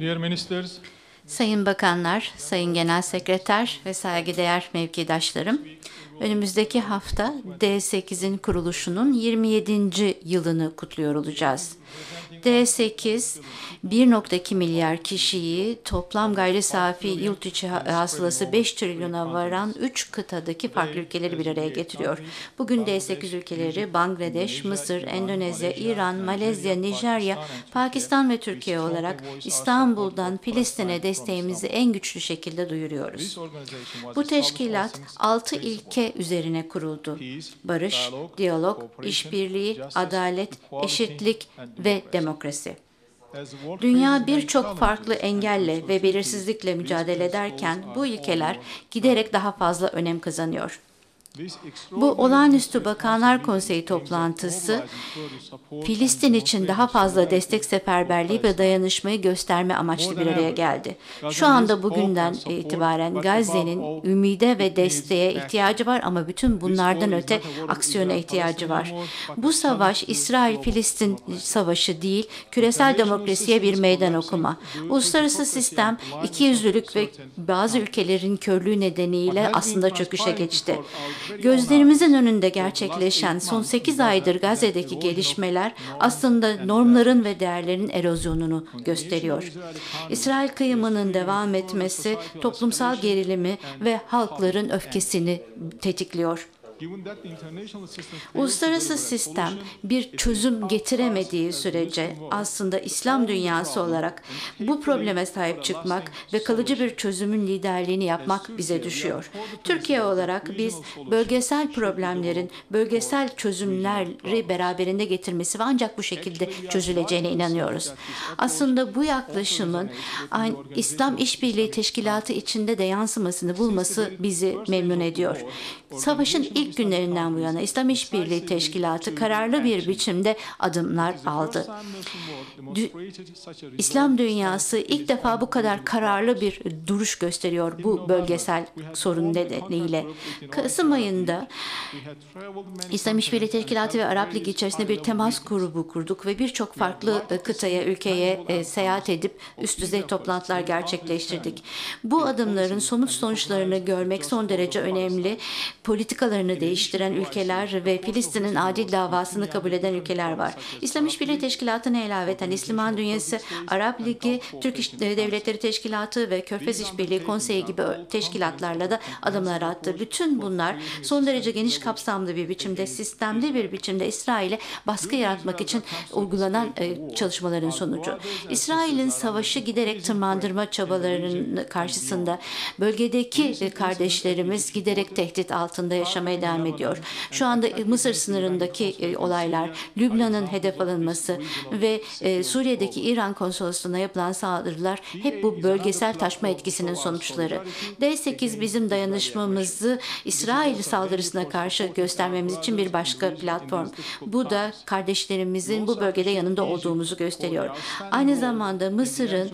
Dear ministers, Sayın Bakanlar, Sayın Genel Sekreter ve saygıdeğer mevkidaşlarım, önümüzdeki hafta D8'in kuruluşunun 27. yılını kutluyor olacağız. D8, 1.2 milyar kişiyi toplam gayri safi yurt içi hasılası 5 trilyona varan 3 kıtadaki farklı ülkeleri bir araya getiriyor. Bugün D8 ülkeleri Bangladeş, Mısır, Endonezya, İran, Malezya, Nijerya, Pakistan ve Türkiye olarak İstanbul'dan Filistin'e desteğimizi en güçlü şekilde duyuruyoruz. Bu teşkilat on altı ilke üzerine kuruldu. Barış, diyalog, işbirliği, adalet, eşitlik ve demokrasi. Dünya birçok farklı engelle ve belirsizlikle mücadele ederken bu ilkeler giderek daha fazla önem kazanıyor. Bu olağanüstü Bakanlar Konseyi toplantısı Filistin için daha fazla destek seferberliği ve dayanışmayı gösterme amaçlı bir araya geldi. Şu anda bugünden itibaren Gazze'nin ümide ve desteğe ihtiyacı var ama bütün bunlardan öte aksiyona ihtiyacı var. Bu savaş İsrail-Filistin savaşı değil, küresel demokrasiye bir meydan okuma. Uluslararası sistem ikiyüzlülük ve bazı ülkelerin körlüğü nedeniyle aslında çöküşe geçti. Gözlerimizin önünde gerçekleşen son 8 aydır Gazze'deki gelişmeler aslında normların ve değerlerin erozyonunu gösteriyor. İsrail kıyımının devam etmesi toplumsal gerilimi ve halkların öfkesini tetikliyor. Uluslararası sistem bir çözüm getiremediği sürece aslında İslam dünyası olarak bu probleme sahip çıkmak ve kalıcı bir çözümün liderliğini yapmak bize düşüyor. Türkiye olarak biz bölgesel problemlerin bölgesel çözümleri beraberinde getirmesi ve ancak bu şekilde çözüleceğine inanıyoruz. Aslında bu yaklaşımın İslam İşbirliği Teşkilatı içinde de yansımasını bulması bizi memnun ediyor. Savaşın ilk günlerinden bu yana İslam İşbirliği Teşkilatı kararlı bir biçimde adımlar aldı. Dü- İslam dünyası ilk defa bu kadar kararlı bir duruş gösteriyor bu bölgesel sorun nedeniyle. Kasım ayında İslam İşbirliği Teşkilatı ve Arap Ligi içerisinde bir temas grubu kurduk ve birçok farklı kıtaya, ülkeye e, seyahat edip üst düzey toplantılar gerçekleştirdik. Bu adımların somut sonuçlarını görmek son derece önemli. Politikalarını değiştiren ülkeler ve Filistin'in adil davasını kabul eden ülkeler var. İslam İşbirliği Teşkilatı'na ilaveten İslam Dünyası, Arap Ligi, Türk İş- Devletleri Teşkilatı ve Körfez İşbirliği Konseyi gibi teşkilatlarla da adımlar attı. Bütün bunlar son derece geniş kapsamlı bir biçimde, sistemli bir biçimde İsrail'e baskı yaratmak için uygulanan e, çalışmaların sonucu. İsrail'in savaşı giderek tırmandırma çabalarının karşısında bölgedeki e, kardeşlerimiz giderek tehdit altında yaşamaya devam ediyor. Şu anda Mısır sınırındaki e, olaylar, Lübnan'ın hedef alınması ve e, Suriye'deki İran konsolosluğuna yapılan saldırılar hep bu bölgesel taşma etkisinin sonuçları. D8 bizim dayanışmamızı İsrail saldırısına karşı göstermemiz için bir başka platform. Bu da kardeşlerimizin bu bölgede yanında olduğumuzu gösteriyor. Aynı zamanda Mısır'ın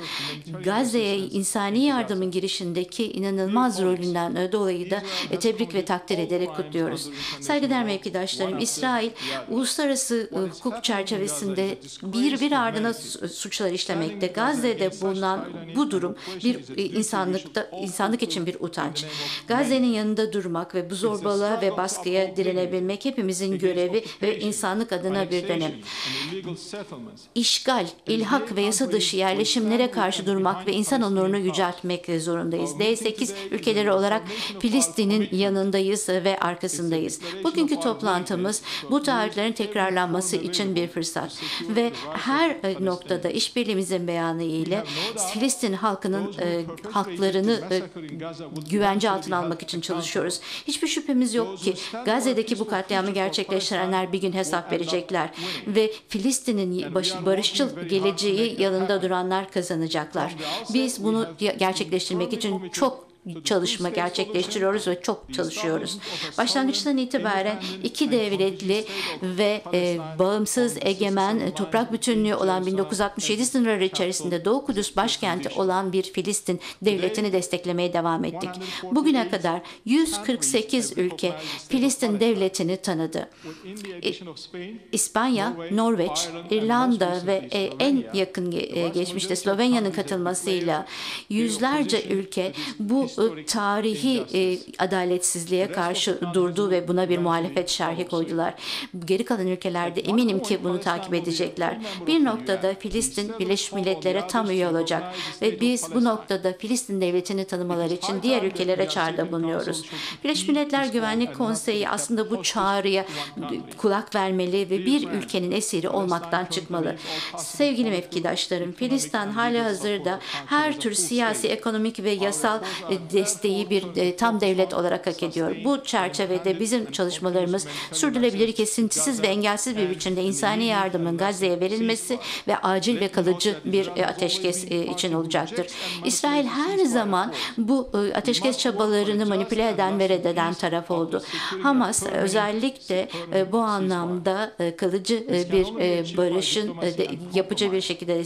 Gazze'ye insani yardımın girişindeki inanılmaz rolünden dolayı da e, tebrik ve takdir ederek kutluyoruz. Saygıdeğer mevkidaşlarım, İsrail uluslararası e, hukuk çerçevesinde bir bir ardına su- suçlar işlemekte. Gazze'de bulunan bu durum bir e, insanlıkta insanlık için bir utanç. Gazze'nin yanında durmak ve bu zorbalığa ve baskıya direnebilmek hepimizin görevi ve insanlık adına bir dönem. İşgal, ilhak ve yasa dışı yerleşimlere karşı durmak ve insan onurunu yüceltmek zorundayız. D8 ülkeleri olarak Filistin'in yanındayız ve arkasındayız. Bugünkü toplantımız bu taahhütlerin tekrarlanması için bir fırsat. Ve her e, noktada işbirliğimizin beyanı ile Filistin halkının e, haklarını e, güvence altına almak için çalışıyoruz. Hiçbir şüphemiz yok ki Gazze'deki bu katliamı gerçekleştirenler bir gün hesap verecekler ve Filistin'in barışçıl geleceği yanında duranlar kazanacaklar. Biz bunu ge- gerçekleştirmek için çok çalışma gerçekleştiriyoruz ve çok çalışıyoruz. Başlangıçtan itibaren iki devletli ve e, bağımsız, egemen, e, toprak bütünlüğü olan 1967 sınırları içerisinde Doğu Kudüs başkenti olan bir Filistin devletini desteklemeye devam ettik. Bugüne kadar 148 ülke Filistin devletini tanıdı. İspanya, Norveç, İrlanda ve e, en yakın ge- e, geçmişte Slovenya'nın katılmasıyla yüzlerce ülke bu e, tarihi e, adaletsizliğe karşı durdu ve buna bir muhalefet şerhi koydular. Geri kalan ülkelerde eminim ki bunu takip edecekler. Bir noktada Filistin Birleşmiş Milletler'e tam üye olacak ve biz bu noktada Filistin devletini tanımaları için diğer ülkelere çağrıda bulunuyoruz. Birleşmiş Milletler Güvenlik Konseyi aslında bu çağrıya kulak vermeli ve bir ülkenin esiri olmaktan çıkmalı. Sevgili mevkidaşlarım, Filistin hali hazırda her tür siyasi, ekonomik ve yasal e, desteği bir e, tam devlet olarak hak ediyor. Bu çerçevede bizim çalışmalarımız sürdürülebilir, kesintisiz ve engelsiz bir biçimde insani yardımın Gazze'ye verilmesi ve acil ve kalıcı bir e, ateşkes e, için olacaktır. İsrail her zaman bu ateşkes çabalarını manipüle eden ve reddeden taraf oldu. Hamas özellikle bu anlamda kalıcı bir barışın yapıcı bir şekilde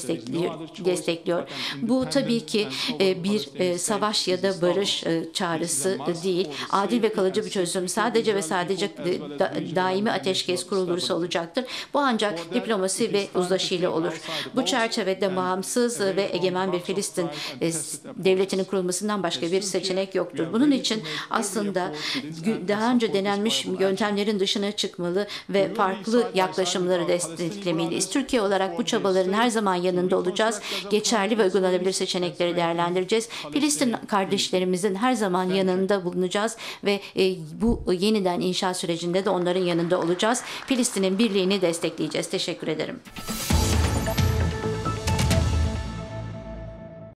destekliyor. Bu tabii ki bir savaş ya da barış e, çağrısı değil. Adil ve kalıcı bir çözüm sadece ve sadece e, da- daimi ateşkes kurulursa olacaktır. Bu ancak diplomasi ve uzlaşıyla olur. Bu çerçevede bağımsız ve egemen bir Filistin e, devletinin kurulmasından başka bir seçenek yoktur. Bunun için aslında daha önce denenmiş yöntemlerin dışına çıkmalı ve farklı yaklaşımları desteklemeliyiz. Türkiye olarak bu çabaların her zaman yanında olacağız. Geçerli ve uygulanabilir seçenekleri değerlendireceğiz. Filistin kardeşlerimizin her zaman yanında bulunacağız ve e, bu yeniden inşa sürecinde de onların yanında olacağız. Filistin'in birliğini destekleyeceğiz. Teşekkür ederim.